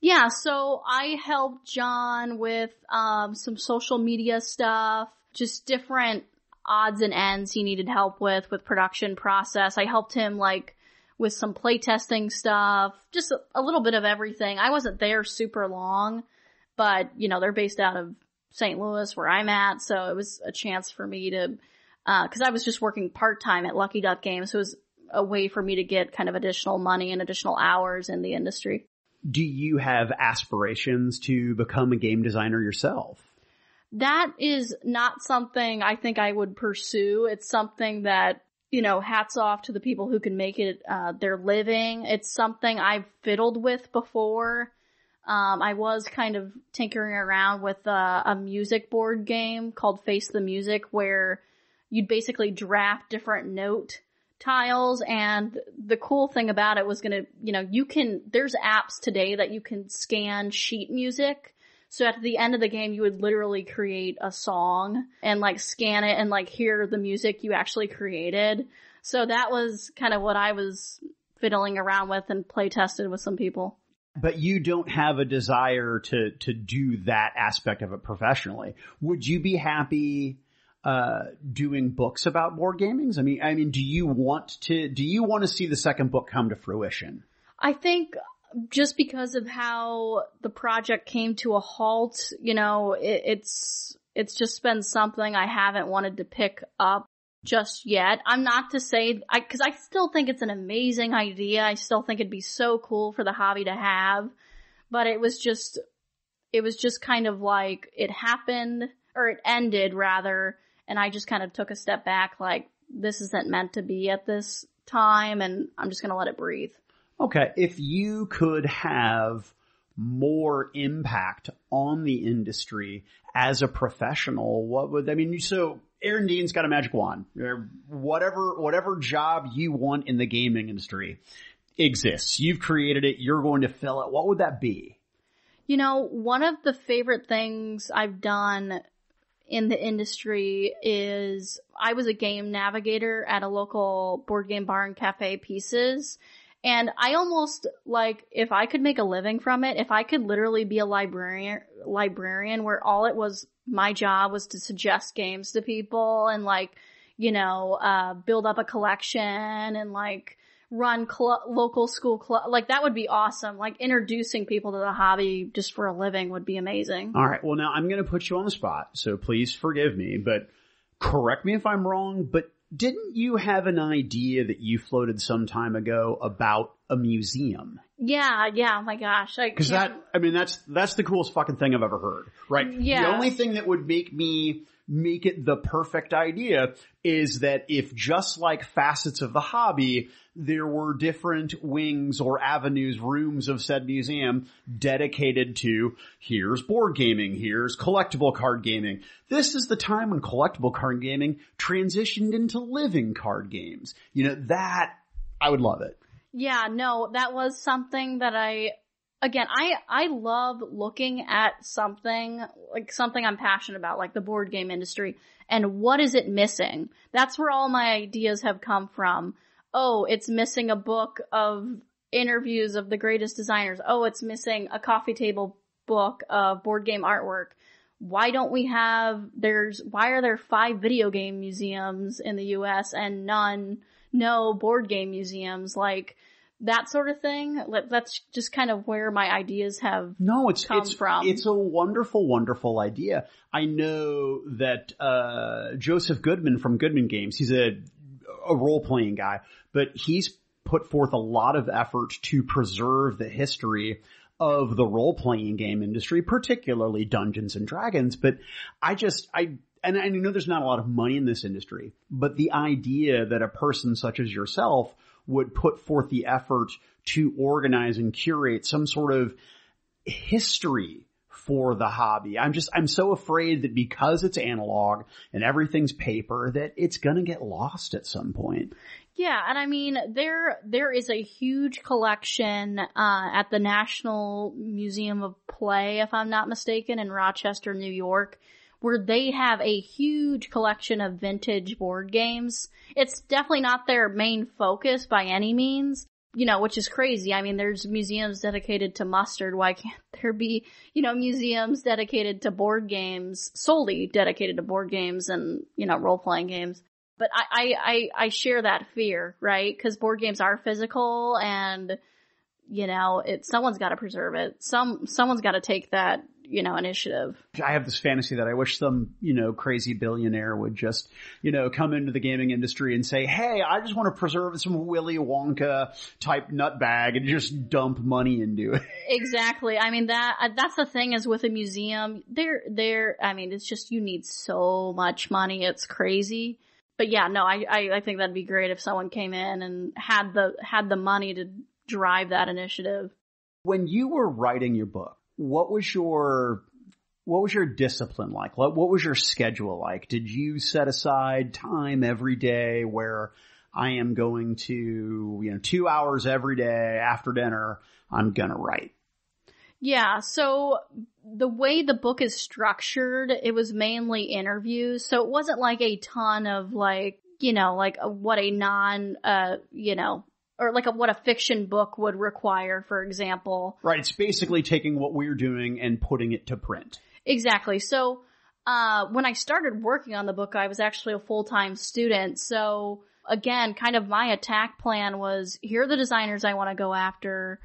Yeah, so I helped John with, um, some social media stuff, just different odds and ends he needed help with, with production process. I helped him like, with some playtesting stuff, just a, a little bit of everything. I wasn't there super long, but you know, they're based out of St. Louis where I'm at, so it was a chance for me to because uh, I was just working part time at Lucky Duck Games, so it was a way for me to get kind of additional money and additional hours in the industry. Do you have aspirations to become a game designer yourself? That is not something I think I would pursue. It's something that you know, hats off to the people who can make it uh, their living. It's something I've fiddled with before. Um, I was kind of tinkering around with uh, a music board game called Face the Music, where you'd basically draft different note tiles and the cool thing about it was gonna, you know, you can, there's apps today that you can scan sheet music. So at the end of the game, you would literally create a song and like scan it and like hear the music you actually created. So that was kind of what I was fiddling around with and play tested with some people. But you don't have a desire to, to do that aspect of it professionally. Would you be happy uh, doing books about board gamings? I mean, I mean, do you want to, do you want to see the second book come to fruition? I think just because of how the project came to a halt, you know, it, it's, it's just been something I haven't wanted to pick up just yet. I'm not to say, I, cause I still think it's an amazing idea. I still think it'd be so cool for the hobby to have, but it was just, it was just kind of like it happened, or it ended rather, and I just kind of took a step back like, this isn't meant to be at this time and I'm just going to let it breathe. Okay. If you could have more impact on the industry as a professional, what would, I mean, so Erin Dean's got a magic wand. Whatever, whatever job you want in the gaming industry exists. You've created it. You're going to fill it. What would that be? You know, one of the favorite things I've done in the industry is I was a game navigator at a local board game bar and cafe pieces. And I almost like if I could make a living from it, if I could literally be a librarian, librarian where all it was my job was to suggest games to people and like, you know, uh, build up a collection and like, run cl- local school club. Like that would be awesome. Like introducing people to the hobby just for a living would be amazing. All right. Well, now I'm going to put you on the spot. So please forgive me, but correct me if I'm wrong, but didn't you have an idea that you floated some time ago about a museum? Yeah, yeah, oh my gosh. Cause that, I mean, that's, that's the coolest fucking thing I've ever heard, right? Yeah. The only thing that would make me make it the perfect idea is that if just like facets of the hobby, there were different wings or avenues, rooms of said museum dedicated to here's board gaming, here's collectible card gaming. This is the time when collectible card gaming transitioned into living card games. You know, that, I would love it. Yeah, no, that was something that I again, I, I love looking at something, like something I'm passionate about, like the board game industry, and what is it missing? That's where all my ideas have come from. Oh, it's missing a book of interviews of the greatest designers. Oh, it's missing a coffee table book of board game artwork. Why don't we have, there's, why are there five video game museums in the US and none, no board game museums? Like, that sort of thing. That's just kind of where my ideas have no, it's come it's, from. It's a wonderful, wonderful idea. I know that uh, Joseph Goodman from Goodman Games, he's a a role playing guy, but he's put forth a lot of effort to preserve the history of the role playing game industry, particularly Dungeons and Dragons. But I just, I, and I know there's not a lot of money in this industry, but the idea that a person such as yourself would put forth the effort to organize and curate some sort of history for the hobby. I'm just, I'm so afraid that because it's analog and everything's paper that it's gonna get lost at some point. Yeah, and I mean there there is a huge collection uh, at the National Museum of Play, if I'm not mistaken, in Rochester, New York, where they have a huge collection of vintage board games. It's definitely not their main focus by any means, you know, which is crazy. I mean, there's museums dedicated to mustard. Why can't there be, you know, museums dedicated to board games, solely dedicated to board games and, you know, role playing games? But I, I, I, share that fear, right? Cause board games are physical and, you know, it, someone's gotta preserve it. Some, someone's gotta take that, you know, initiative. I have this fantasy that I wish some, you know, crazy billionaire would just, you know, come into the gaming industry and say, Hey, I just want to preserve some Willy Wonka type nut bag and just dump money into it. Exactly. I mean, that, uh, that's the thing is with a museum, they're, they're, I mean, it's just, you need so much money. It's crazy. But yeah, no, I, I, I think that'd be great if someone came in and had the, had the money to drive that initiative. When you were writing your book, what was your what was your discipline like? What, what was your schedule like? Did you set aside time every day where I am going to, you know, two hours every day after dinner, I'm gonna write? Yeah, so the way the book is structured, it was mainly interviews, so it wasn't like a ton of like, you know, like a, what a non, uh, you know, or like a, what a fiction book would require, for example. Right. It's basically taking what we're doing and putting it to print. Exactly. So, uh, when I started working on the book, I was actually a full-time student. So again, kind of my attack plan was here are the designers I want to go after.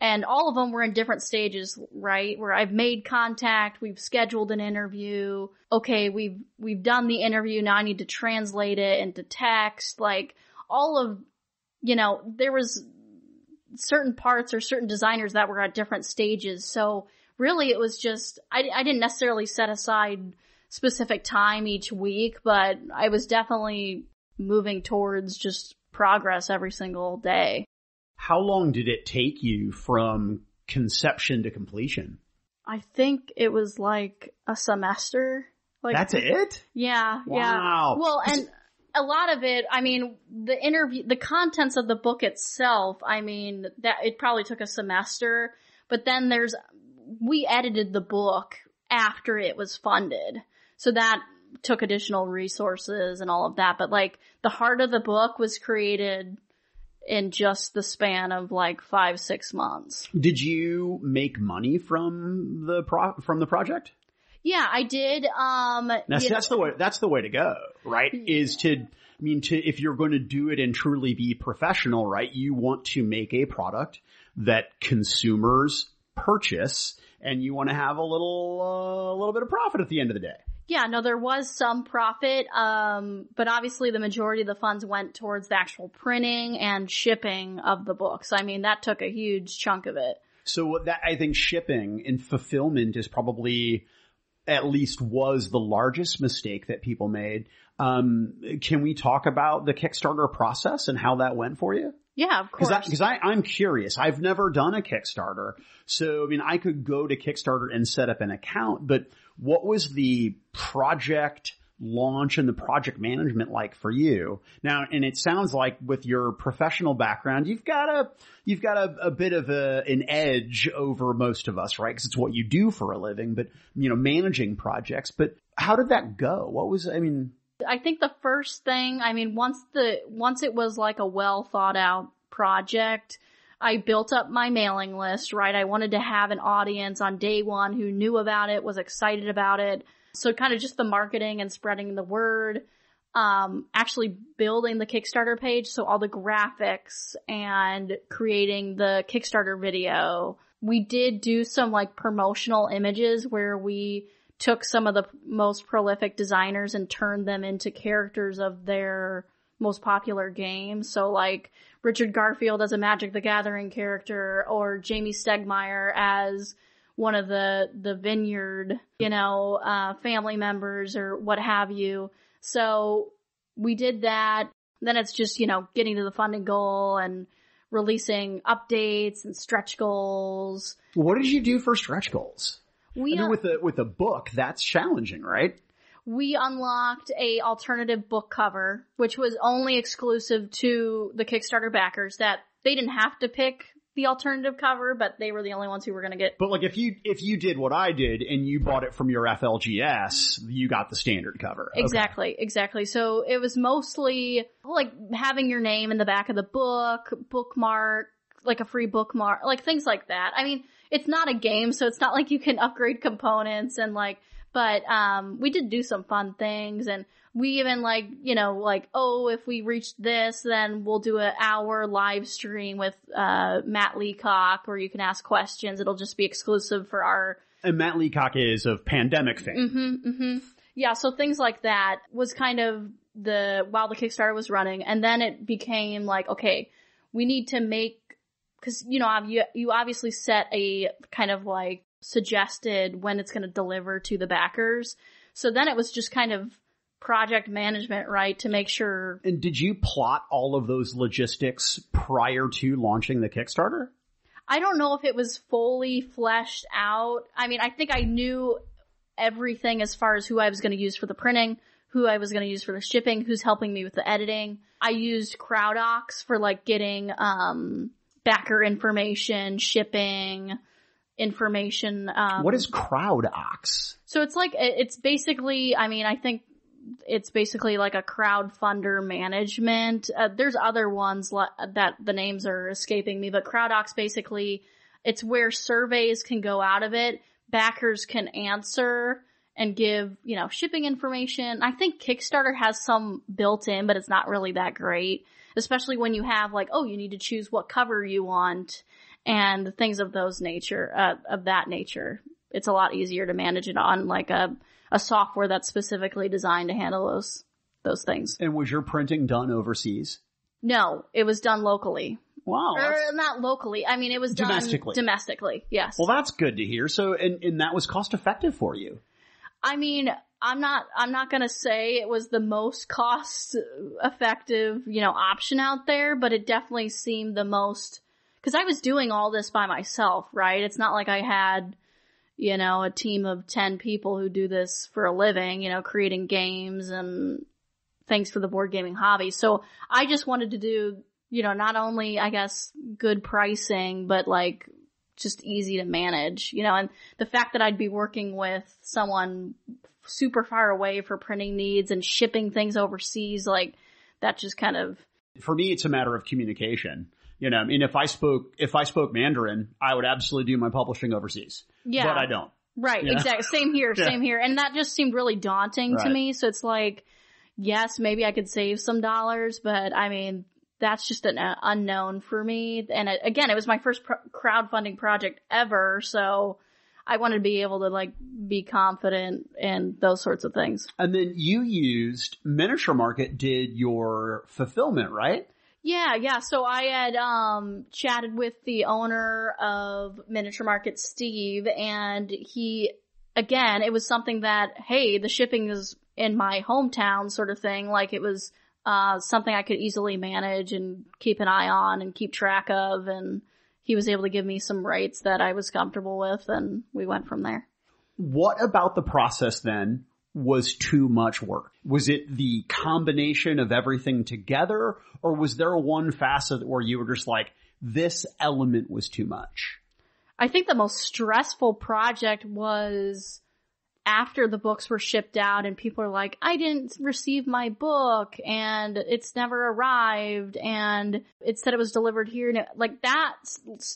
And all of them were in different stages, right? Where I've made contact, we've scheduled an interview. Okay, we've, we've done the interview. Now I need to translate it into text. Like all of you know, there was certain parts or certain designers that were at different stages. So really it was just, I, I didn't necessarily set aside specific time each week, but I was definitely moving towards just progress every single day. How long did it take you from conception to completion? I think it was like a semester. Like That's it? Yeah, wow. yeah. Well, and a lot of it, I mean, the interview, the contents of the book itself, I mean, that it probably took a semester, but then there's, we edited the book after it was funded. So that took additional resources and all of that, but like the heart of the book was created in just the span of like five, six months. Did you make money from the pro, from the project? Yeah, I did. Um, now, see, that's the way, that's the way to go, right? Mm-hmm. Is to, I mean, to, if you're going to do it and truly be professional, right? You want to make a product that consumers purchase and you want to have a little, uh, a little bit of profit at the end of the day. Yeah, no, there was some profit, um, but obviously the majority of the funds went towards the actual printing and shipping of the books. I mean, that took a huge chunk of it. So that, I think shipping and fulfillment is probably at least was the largest mistake that people made. Um, can we talk about the Kickstarter process and how that went for you? Yeah, of course. Because I'm curious. I've never done a Kickstarter. So, I mean, I could go to Kickstarter and set up an account, but what was the project launch and the project management like for you? Now, and it sounds like with your professional background, you've got a, you've got a, a bit of a, an edge over most of us, right? Cause it's what you do for a living, but you know, managing projects, but how did that go? What was, I mean, I think the first thing, I mean, once the, once it was like a well thought out project, I built up my mailing list, right? I wanted to have an audience on day one who knew about it, was excited about it. So kind of just the marketing and spreading the word, um, actually building the Kickstarter page. So all the graphics and creating the Kickstarter video. We did do some like promotional images where we took some of the most prolific designers and turned them into characters of their most popular games. So like Richard Garfield as a Magic the Gathering character or Jamie Stegmaier as one of the, the vineyard, you know, uh, family members or what have you. So we did that. Then it's just, you know, getting to the funding goal and releasing updates and stretch goals. What did you do for stretch goals? We, I mean, with a with a book, that's challenging, right? we unlocked a alternative book cover, which was only exclusive to the Kickstarter backers that they didn't have to pick the alternative cover, but they were the only ones who were going to get But like if you if you did what I did and you bought it from your FLGS, you got the standard cover. Okay. Exactly, exactly. So it was mostly like having your name in the back of the book, bookmark, like a free bookmark, like things like that. I mean, it's not a game, so it's not like you can upgrade components and like, but, um, we did do some fun things and we even like, you know, like, oh, if we reach this, then we'll do an hour live stream with, uh, Matt Leacock where you can ask questions. It'll just be exclusive for our And Matt Leacock is of pandemic fame. Mm-hmm, mm-hmm. Yeah, so things like that was kind of the, while the Kickstarter was running, and then it became like, okay, we need to make, cause, you know, you, you obviously set a kind of like suggested when it's gonna deliver to the backers. So then it was just kind of project management, right, to make sure And did you plot all of those logistics prior to launching the Kickstarter? I don't know if it was fully fleshed out. I mean, I think I knew everything as far as who I was going to use for the printing, who I was going to use for the shipping, who's helping me with the editing. I used CrowdOx for like getting, um, backer information, shipping information. Um, what is CrowdOx? so it's like, it's basically, I mean, I think it's basically like a crowdfunder management. Uh, there's other ones li- that the names are escaping me, but CrowdOx basically, it's where surveys can go out of it. Backers can answer and give, you know, shipping information. I think Kickstarter has some built in, but it's not really that great. Especially when you have like, oh, you need to choose what cover you want and things of those nature, uh, of that nature. It's a lot easier to manage it on like a, a software that's specifically designed to handle those, those things. And was your printing done overseas? No, it was done locally. Wow. Or not locally. I mean, it was done Domestically. domestically. Yes. Well, that's good to hear. So, and, and that was cost effective for you. I mean, I'm not, I'm not gonna say it was the most cost effective, you know, option out there, but it definitely seemed the most, cause I was doing all this by myself, right? It's not like I had, you know, a team of 10 people who do this for a living, you know, creating games and things for the board gaming hobby. So I just wanted to do, you know, not only, I guess, good pricing, but like just easy to manage, you know, and the fact that I'd be working with someone super far away for printing needs and shipping things overseas, like that just kind of, For me, it's a matter of communication. You know, I mean, if I spoke, if I spoke Mandarin, I would absolutely do my publishing overseas. Yeah. But I don't. Right, Yeah. exactly. Same here, Yeah. same here. And that just seemed really daunting to me. So it's like, yes, maybe I could save some dollars, but I mean, that's just an uh, unknown for me. And it, again, it was my first pro- crowdfunding project ever. So I wanted to be able to like be confident in those sorts of things. And then you used Miniature Market did your fulfillment, right? Yeah, yeah. So I had um chatted with the owner of Miniature Market, Steve, and he again, it was something that hey, the shipping is in my hometown sort of thing. Like it was uh something I could easily manage and keep an eye on and keep track of and he was able to give me some rates that I was comfortable with and we went from there. What about the process then was too much work? Was it the combination of everything together or was there one facet where you were just like, this element was too much? I think the most stressful project was after the books were shipped out and people are like, I didn't receive my book and it's never arrived and it said it was delivered here. And it, like that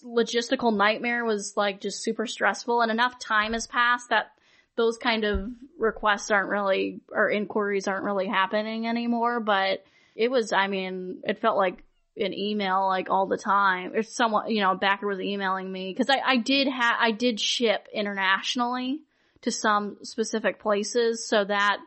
logistical nightmare was like just super stressful and enough time has passed that those kind of requests aren't really, or inquiries aren't really happening anymore. But it was, I mean, it felt like an email like all the time. If someone, you know, backer was emailing me because I, I did have, I did ship internationally to some specific places so that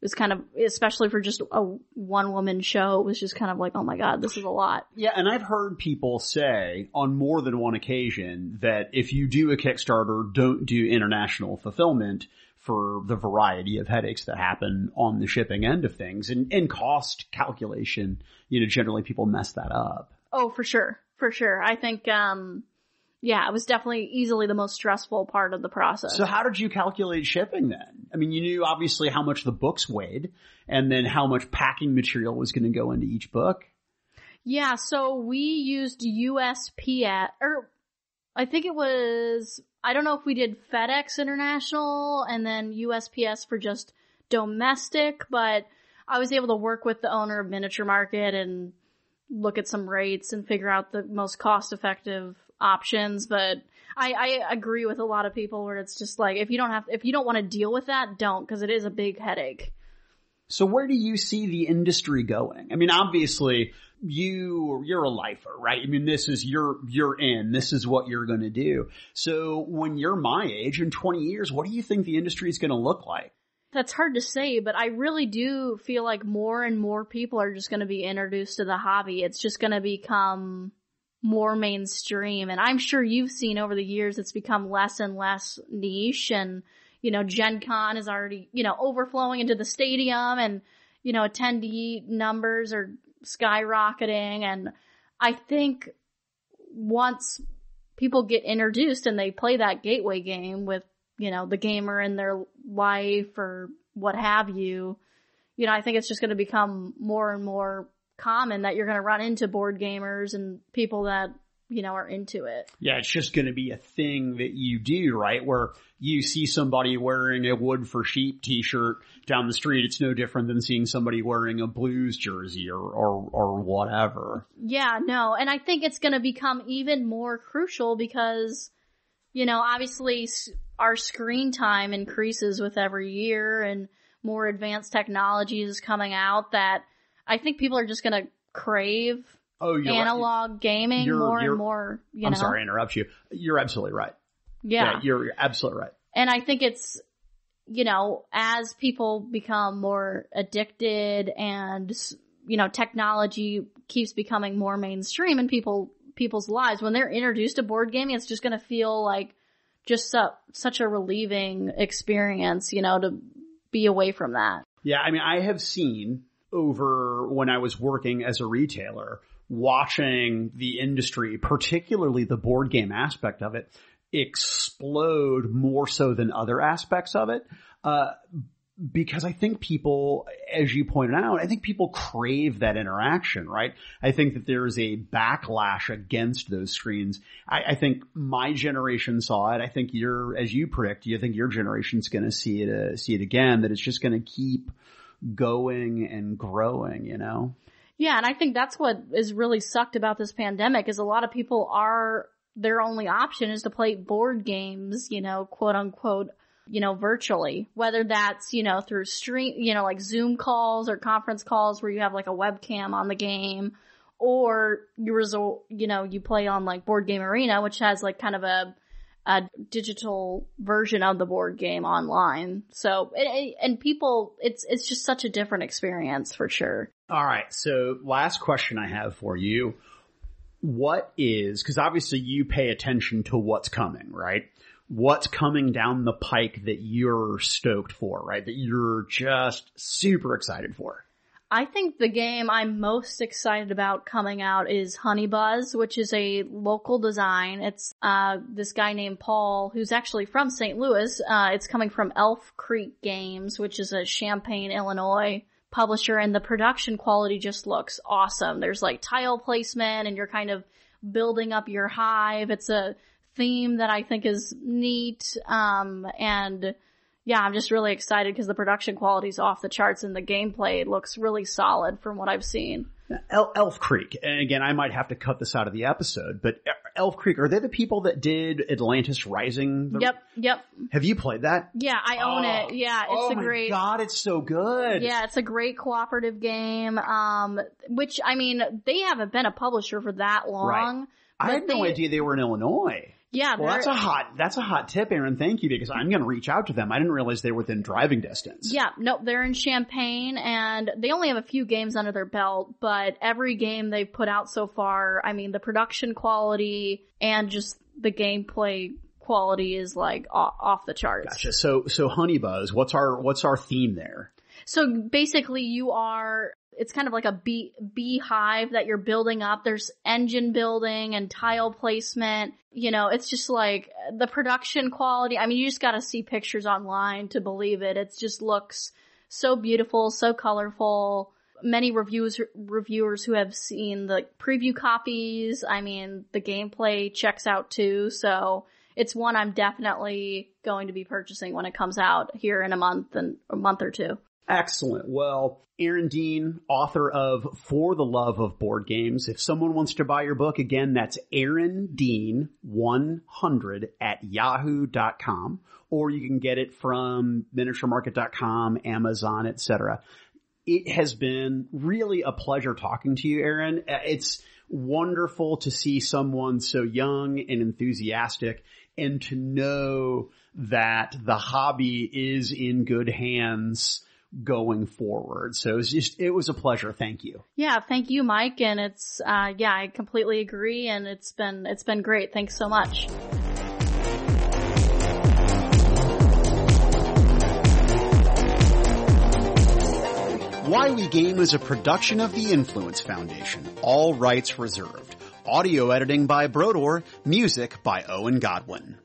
it was kind of, especially for just a one woman show, it was just kind of like, oh my god, this is a lot. Yeah, and I've heard people say on more than one occasion that if you do a Kickstarter, don't do international fulfillment for the variety of headaches that happen on the shipping end of things and, and cost calculation. You know, generally people mess that up. Oh, for sure. For sure. I think, um, yeah, it was definitely easily the most stressful part of the process. So how did you calculate shipping then? I mean, you knew obviously how much the books weighed and then how much packing material was going to go into each book. Yeah, so we used USPS, or I think it was, I don't know if we did FedEx International and then USPS for just domestic, but I was able to work with the owner of Miniature Market and look at some rates and figure out the most cost effective options, but I, I agree with a lot of people where it's just like if you don't have if you don't want to deal with that, don't because it is a big headache. So where do you see the industry going? I mean, obviously you you're a lifer, right? I mean, this is you're you're in. This is what you're going to do. So when you're my age in 20 years, what do you think the industry is going to look like? That's hard to say, but I really do feel like more and more people are just going to be introduced to the hobby. It's just going to become more mainstream. And I'm sure you've seen over the years it's become less and less niche and, you know, Gen Con is already, you know, overflowing into the stadium and, you know, attendee numbers are skyrocketing. And I think once people get introduced and they play that gateway game with, you know, the gamer in their life or what have you, you know, I think it's just going to become more and more common that you're going to run into board gamers and people that you know, are into it. Yeah, it's just going to be a thing that you do, right? Where you see somebody wearing a wood for sheep t-shirt down the street. It's no different than seeing somebody wearing a blues jersey or, or, or whatever. Yeah, no. And I think it's going to become even more crucial because, you know, obviously our screen time increases with every year and more advanced technology is coming out that I think people are just going to crave oh, analog right. gaming you're, more you're, and more. You I'm know? sorry to interrupt you. You're absolutely right. Yeah. yeah you're, you're absolutely right. And I think it's, you know, as people become more addicted and, you know, technology keeps becoming more mainstream in people, people's lives, when they're introduced to board gaming, it's just going to feel like just su- such a relieving experience, you know, to be away from that. Yeah. I mean, I have seen over when I was working as a retailer, watching the industry, particularly the board game aspect of it, explode more so than other aspects of it. Uh, because I think people, as you pointed out, I think people crave that interaction, right? I think that there is a backlash against those screens. I, I think my generation saw it. I think you're, as you predict, you think your generation's going to see it, uh, see it again. That it's just going to keep going and growing, you know? Yeah, and I think that's what is really sucked about this pandemic is a lot of people are their only option is to play board games, you know, quote unquote, you know, virtually. Whether that's, you know, through stream, you know, like Zoom calls or conference calls where you have like a webcam on the game or you resort, you know, you play on like Board Game Arena, which has like kind of a a digital version of the board game online. So, and people, it's, it's just such a different experience for sure. All right. So last question I have for you. What is, cause obviously you pay attention to what's coming, right? What's coming down the pike that you're stoked for, right? That you're just super excited for. I think the game I'm most excited about coming out is Honey Buzz, which is a local design. It's uh, this guy named Paul, who's actually from St. Louis. Uh, it's coming from Elf Creek Games, which is a Champaign, Illinois publisher, and the production quality just looks awesome. There's like tile placement, and you're kind of building up your hive. It's a theme that I think is neat, um, and yeah, I'm just really excited because the production quality is off the charts and the gameplay looks really solid from what I've seen. Elf Creek, and again, I might have to cut this out of the episode, but Elf Creek, are they the people that did Atlantis Rising? Yep, yep. Have you played that? Yeah, I own oh, it. Yeah, it's oh a great. God, it's so good. Yeah, it's a great cooperative game. Um, which I mean, they haven't been a publisher for that long. Right. I had no idea they were in Illinois. Yeah, Well, that's a hot that's a hot tip, Erin. Thank you because I'm going to reach out to them. I didn't realize they were within driving distance. Yeah, no, they're in Champaign and they only have a few games under their belt, but every game they've put out so far, I mean, the production quality and just the gameplay quality is like off, off the charts. Gotcha. So so Honey Buzz, what's our what's our theme there? So basically you are, it's kind of like a bee, beehive that you're building up. There's engine building and tile placement. You know, it's just like the production quality. I mean, you just gotta see pictures online to believe it. It just looks so beautiful, so colorful. Many reviews, reviewers who have seen the preview copies, I mean, the gameplay checks out too, so it's one I'm definitely going to be purchasing when it comes out here in a month and a month or two. Excellent. Well, Erin Dean, author of For the Love of Board Games. If someone wants to buy your book, again, that's Erin Dean 100 at yahoo.com, or you can get it from miniaturemarket.com, Amazon, etc. It has been really a pleasure talking to you, Erin. Uh, It's wonderful to see someone so young and enthusiastic and to know that the hobby is in good hands going forward. So it was just, it was a pleasure. Thank you. Yeah, thank you, Mike. And it's, uh, yeah, I completely agree. And it's been, it's been great. Thanks so much. Why We Game is a production of the Influence Foundation. All rights reserved. Audio editing by Brodor. Music by Owen Godwin.